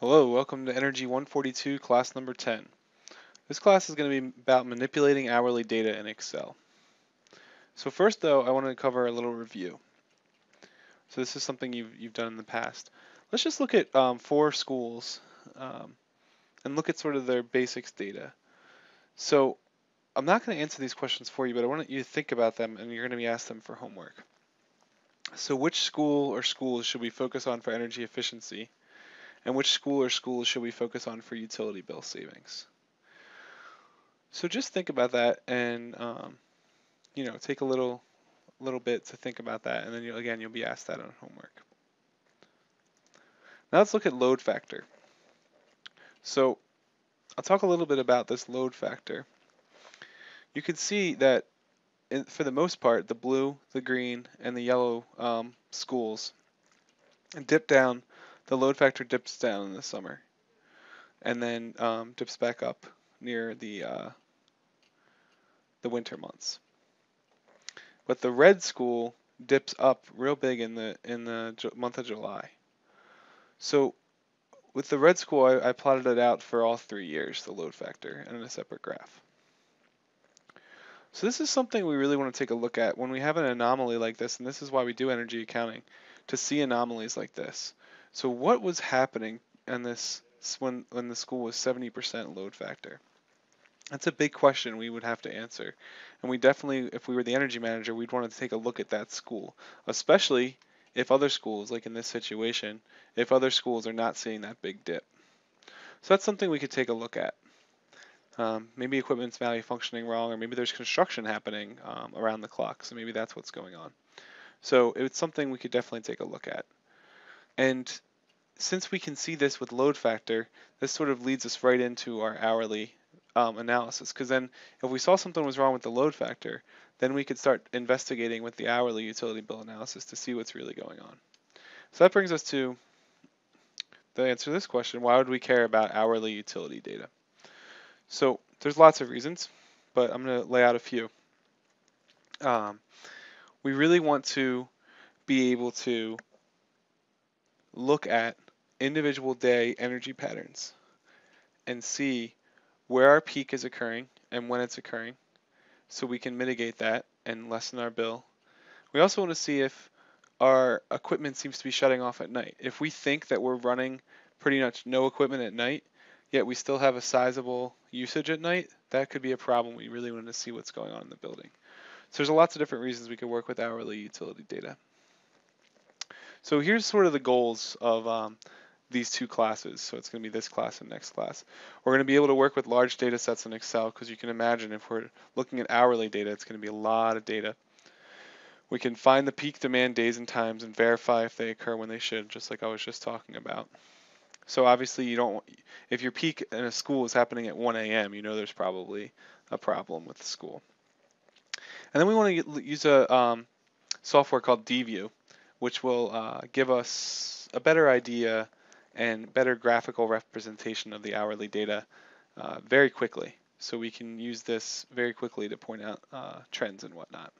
Hello, welcome to Energy 142 class number 10. This class is going to be about manipulating hourly data in Excel. So first though, I want to cover a little review. So this is something you've, you've done in the past. Let's just look at um, four schools um, and look at sort of their basics data. So I'm not going to answer these questions for you, but I want you to think about them and you're going to be asked them for homework. So which school or schools should we focus on for energy efficiency? And which school or schools should we focus on for utility bill savings? So just think about that and um, you know take a little little bit to think about that and then you, again you'll be asked that on homework. Now let's look at load factor. So I'll talk a little bit about this load factor. You can see that in, for the most part the blue, the green, and the yellow um, schools dip down the load factor dips down in the summer and then um, dips back up near the uh, the winter months. But the red school dips up real big in the in the month of July. So with the red school, I, I plotted it out for all three years, the load factor, and in a separate graph. So this is something we really want to take a look at when we have an anomaly like this, and this is why we do energy accounting, to see anomalies like this. So what was happening in this when when the school was 70% load factor? That's a big question we would have to answer. And we definitely, if we were the energy manager, we'd want to take a look at that school, especially if other schools, like in this situation, if other schools are not seeing that big dip. So that's something we could take a look at. Um, maybe equipment's value functioning wrong, or maybe there's construction happening um, around the clock, so maybe that's what's going on. So it's something we could definitely take a look at. And since we can see this with load factor, this sort of leads us right into our hourly um, analysis. Because then if we saw something was wrong with the load factor, then we could start investigating with the hourly utility bill analysis to see what's really going on. So that brings us to the answer to this question, why would we care about hourly utility data? So there's lots of reasons, but I'm going to lay out a few. Um, we really want to be able to look at individual day energy patterns and see where our peak is occurring and when it's occurring so we can mitigate that and lessen our bill. We also want to see if our equipment seems to be shutting off at night. If we think that we're running pretty much no equipment at night, yet we still have a sizable usage at night, that could be a problem. We really want to see what's going on in the building. So there's a lots of different reasons we could work with hourly utility data. So here's sort of the goals of um, these two classes. So it's going to be this class and next class. We're going to be able to work with large data sets in Excel because you can imagine if we're looking at hourly data, it's going to be a lot of data. We can find the peak demand days and times and verify if they occur when they should, just like I was just talking about. So obviously you don't, if your peak in a school is happening at 1 a.m., you know there's probably a problem with the school. And then we want to use a um, software called DView which will uh, give us a better idea and better graphical representation of the hourly data uh, very quickly. So we can use this very quickly to point out uh, trends and whatnot.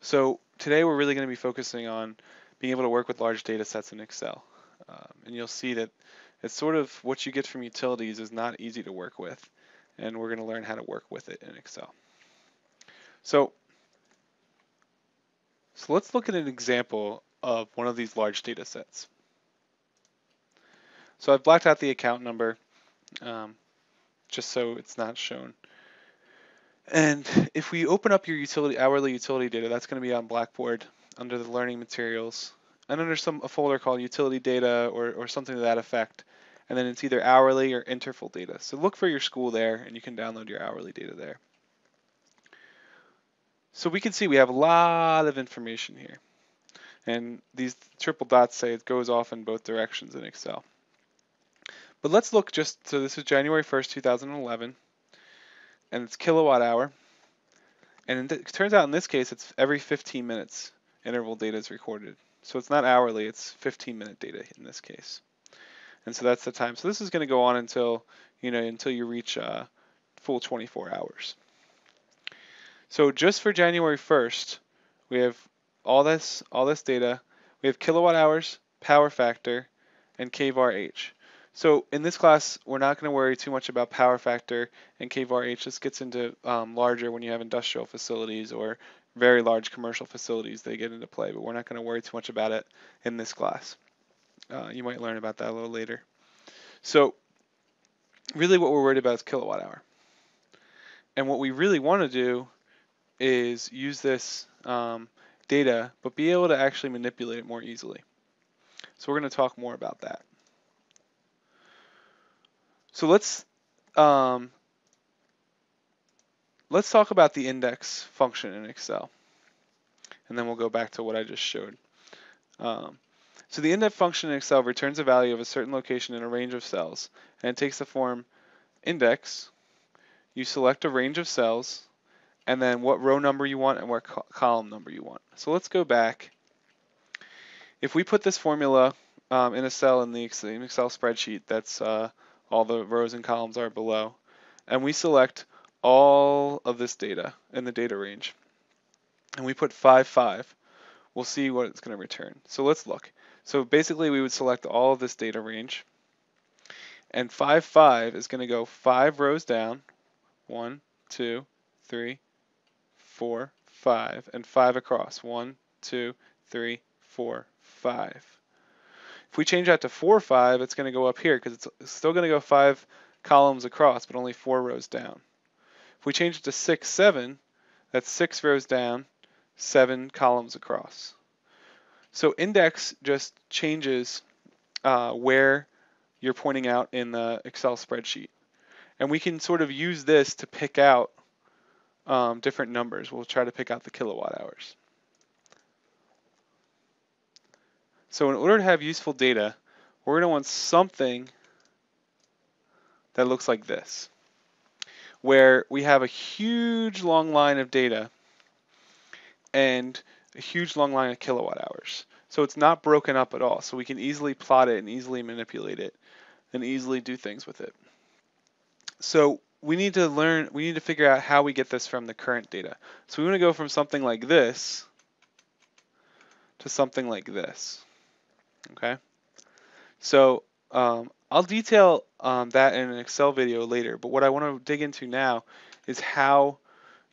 So today we're really going to be focusing on being able to work with large data sets in Excel. Um, and you'll see that it's sort of what you get from utilities is not easy to work with. And we're going to learn how to work with it in Excel. So so let's look at an example of one of these large data sets. So I've blacked out the account number um, just so it's not shown. And if we open up your utility hourly utility data, that's going to be on Blackboard under the learning materials and under some a folder called utility data or, or something to that effect. And then it's either hourly or interval data. So look for your school there and you can download your hourly data there. So we can see we have a lot of information here. And these triple dots say it goes off in both directions in Excel. But let's look just, so this is January 1st, 2011, and it's kilowatt hour. And it turns out in this case, it's every 15 minutes interval data is recorded. So it's not hourly, it's 15 minute data in this case. And so that's the time. So this is going to go on until, you know, until you reach uh, full 24 hours. So just for January 1st, we have all this all this data. We have kilowatt hours, power factor, and kvar h. So in this class, we're not going to worry too much about power factor and kvar h. This gets into um, larger when you have industrial facilities or very large commercial facilities. They get into play, but we're not going to worry too much about it in this class. Uh, you might learn about that a little later. So really what we're worried about is kilowatt hour. And what we really want to do is use this um, data, but be able to actually manipulate it more easily. So we're going to talk more about that. So let's um, let's talk about the index function in Excel, and then we'll go back to what I just showed. Um, so the index function in Excel returns a value of a certain location in a range of cells, and it takes the form index. You select a range of cells, and then what row number you want and what co column number you want. So let's go back. If we put this formula um, in a cell in the Excel spreadsheet, that's uh, all the rows and columns are below, and we select all of this data in the data range, and we put 5, 5, we'll see what it's going to return. So let's look. So basically we would select all of this data range. And 5, 5 is going to go 5 rows down. 1, 2, 3, 4, 5. And 5 across. 1, 2, 3, 4, 5. If we change that to 4, 5, it's going to go up here because it's still going to go 5 columns across, but only 4 rows down. If we change it to 6, 7, that's 6 rows down, 7 columns across. So index just changes uh, where you're pointing out in the Excel spreadsheet. And we can sort of use this to pick out um, different numbers. We'll try to pick out the kilowatt hours. So in order to have useful data, we're going to want something that looks like this, where we have a huge long line of data and a huge long line of kilowatt hours. So it's not broken up at all. So we can easily plot it and easily manipulate it and easily do things with it. So we need to learn, we need to figure out how we get this from the current data. So we want to go from something like this to something like this. Okay. So um, I'll detail um, that in an Excel video later, but what I want to dig into now is how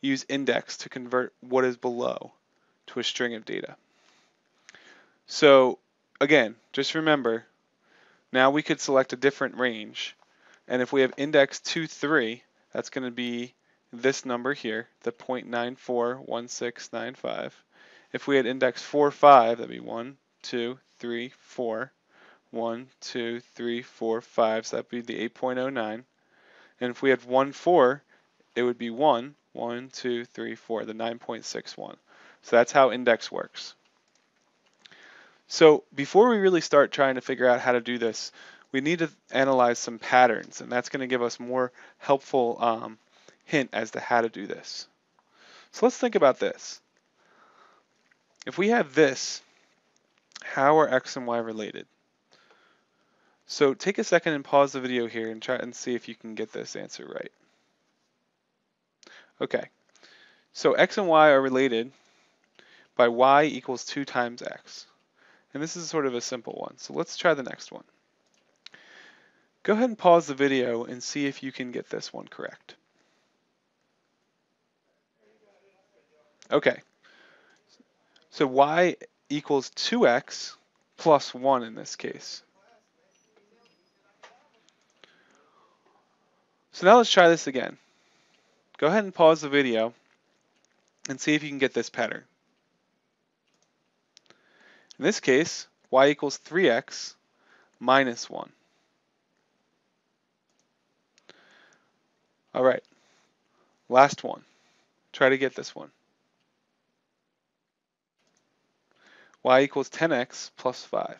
use index to convert what is below to a string of data. So again, just remember, now we could select a different range. And if we have index 2, 3, that's going to be this number here, the 0.941695. If we had index 4, 5, that'd be 1, 2, 3, 4. 1, 2, 3, 4, 5, so that'd be the 8.09. And if we had 1, 4, it would be 1, 1, 2, 3, 4, the 9.61. So that's how index works. So before we really start trying to figure out how to do this, we need to analyze some patterns, and that's going to give us more helpful um, hint as to how to do this. So let's think about this. If we have this, how are x and y related? So take a second and pause the video here and try and see if you can get this answer right. Okay, so x and y are related by y equals 2 times x. And this is sort of a simple one. So let's try the next one. Go ahead and pause the video and see if you can get this one correct. Okay. So y equals 2x plus 1 in this case. So now let's try this again. Go ahead and pause the video and see if you can get this pattern. In this case, y equals 3x minus 1. All right, last one. Try to get this one. Y equals 10x plus 5.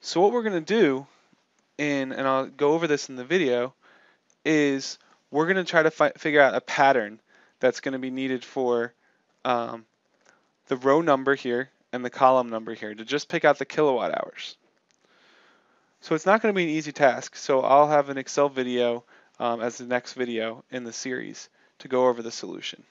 So what we're going to do, in, and I'll go over this in the video, is we're going to try to figure out a pattern that's going to be needed for um, the row number here and the column number here to just pick out the kilowatt hours. So it's not going to be an easy task. So I'll have an Excel video um, as the next video in the series to go over the solution.